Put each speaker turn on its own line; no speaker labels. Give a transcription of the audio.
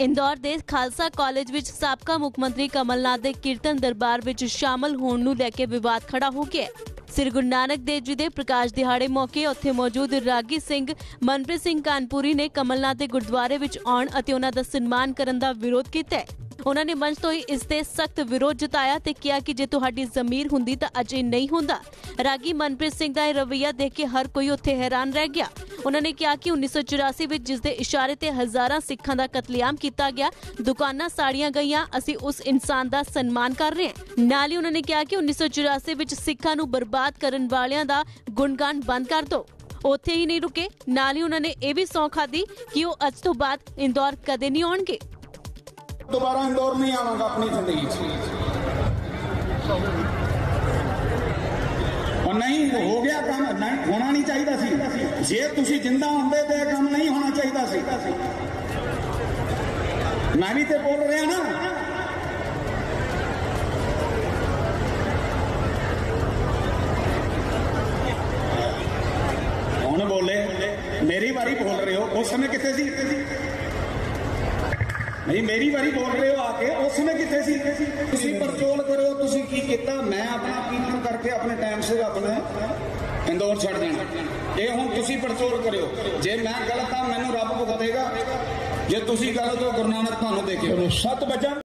ਇੰਦੌਰ ਦੇ ਖਾਲਸਾ ਕਾਲਜ ਵਿੱਚ ਸਾਬਕਾ ਮੁੱਖ ਮੰਤਰੀ ਕਮਲਨਾਥ ਦੇ ਕੀਰਤਨ ਦਰਬਾਰ ਵਿੱਚ ਸ਼ਾਮਲ ਹੋਣ ਨੂੰ ਲੈ ਕੇ ਵਿਵਾਦ ਖੜਾ ਹੋ ਗਿਆ ਸ੍ਰੀ ਗੁਰੂ ਨਾਨਕ ਦੇਵ ਜੀ ਦੇ ਪ੍ਰਕਾਸ਼ ਦਿਹਾੜੇ ਮੌਕੇ ਉੱਥੇ ਮੌਜੂਦ ਰਾਗੀ ਸਿੰਘ ਮਨਪ੍ਰੀਤ ਸਿੰਘ ਕਾਨਪੁਰੀ ਨੇ ਕਮਲਨਾਥ ਦੇ ਗੁਰਦੁਆਰੇ ਵਿੱਚ ਆਉਣ ਅਤੇ ਉਹਨਾਂ ਦਾ ਸਨਮਾਨ ਕਰਨ ਦਾ ਵਿਰੋਧ ਕੀਤਾ ਉਹਨਾਂ ਨੇ ਮੰਚ ਤੋਂ ਹੀ ਇਸ ਤੇ ਸਖਤ ਵਿਰੋਧ ਜਤਾਇਆ ਤੇ ਕਿਹਾ ਕਿ ਜੇ ਤੁਹਾਡੀ ਜ਼ਮੀਰ ਹੁੰਦੀ ਤਾਂ ਅਜੇ ਨਹੀਂ ਹੁੰਦਾ। ਰਾਗੀ ਮਨਪ੍ਰੀਤ ਸਿੰਘ ਦਾ ਇਹ ਰਵੱਈਆ ਦੇਖ ਕੇ ਹਰ ਕੋਈ ਉੱਥੇ ਹੈਰਾਨ ਰਹਿ ਗਿਆ। ਉਹਨਾਂ ਨੇ ਕਿਹਾ ਕਿ 1984 ਵਿੱਚ ਜਿਸ ਦੇ ਇਸ਼ਾਰੇ ਤੇ ਹਜ਼ਾਰਾਂ ਸਿੱਖਾਂ ਦਾ ਕਤਲੇਆਮ ਕੀਤਾ ਗਿਆ, ਦੁਕਾਨਾਂ ਸਾੜੀਆਂ ਗਈਆਂ, ਅਸੀਂ ਉਸ ਇਨਸਾਨ ਦਾ ਸਨਮਾਨ ਕਰ ਰਹੇ ਹਾਂ। ਨਾਲ ਹੀ ਉਹਨਾਂ ਨੇ ਕਿਹਾ ਕਿ 1984 ਵਿੱਚ ਸਿੱਖਾਂ ਨੂੰ ਬਰਬਾਦ ਕਰਨ ਵਾਲਿਆਂ ਦਾ ਗੁਣਗਾਨ ਬੰਦ ਕਰ ਦਿਓ। ਉੱਥੇ ਹੀ ਨਹੀਂ ਰੁਕੇ। ਨਾਲ ਹੀ ਉਹਨਾਂ ਨੇ ਇਹ ਵੀ ਸੌਂ ਖਾਦੀ ਕਿ ਉਹ ਅੱਜ ਤੋਂ ਬਾਅਦ ਇੰਦੌਰ ਕਦੇ ਨਹੀਂ ਆਉਣਗੇ।
ਦੁਬਾਰਾ ਇੰਦੌਰ ਨਹੀਂ ਆਵਾਂਗਾ ਆਪਣੀ ਜ਼ਿੰਦਗੀ 'ਚ। ਉਹ ਨਹੀਂ, ਹੋ ਗਿਆ ਕੰਮ, ਨਹੀਂ, ਹੋਣਾ ਜੇ ਤੁਸੀਂ ਜਿੰਦਾ ਹੁੰਦੇ ਤੇ ਇਹ ਕੰਮ ਨਹੀਂ ਹੋਣਾ ਚਾਹੀਦਾ ਸੀ। ਮੈਂ ਵੀ ਤੇ ਬੋਲ ਰਿਹਾ ਨਾ। ਹੁਣ ਬੋਲੇ, ਮੇਰੀ ਵਾਰੀ ਬੋਲ ਰਹੇ ਹੋ, ਉਸ ਸਮੇਂ ਕਿੱਥੇ ਸੀ? ਨਹੀਂ, ਮੇਰੀ ਵਾਰੀ ਬੋਲ ਰਹੇ ਹੋ ਆ ਕੇ, ਉਸ ਸਮੇਂ ਕਿੱਥੇ ਸੀ? ਤੁਸੀਂ ਪਰਚੋਲ ਕਰੋ ਤੁਸੀਂ ਕੀ ਕੀਤਾ? ਮੈਂ ਆਪਣਾ ਕੀਰਤਨ ਕਰਕੇ ਆਪਣੇ ਟਾਈਮ ਸਿਰ ਆਪਣਾ ਇੰਦੌਰ ਛੱਡ ਦੇਣਾ। ਇਹ ਹੁਣ ਤੁਸੀਂ ਪਰਚੋਲ ਕਰਿਓ, ਜੇ ਮੈਂ ਗਲਤ ਹਾਂ, ਮੈਨੂੰ ਰੱਬ ਭੁਗਤੇਗਾ ਜੇ ਤੁਸੀਂ ਗਲਤ ਹੋ, ਗੁਰੂ ਨਾਨਕ ਤੁਹਾਨੂੰ ਦੇਖਿਓ ਸੱਤ ਵਜਨ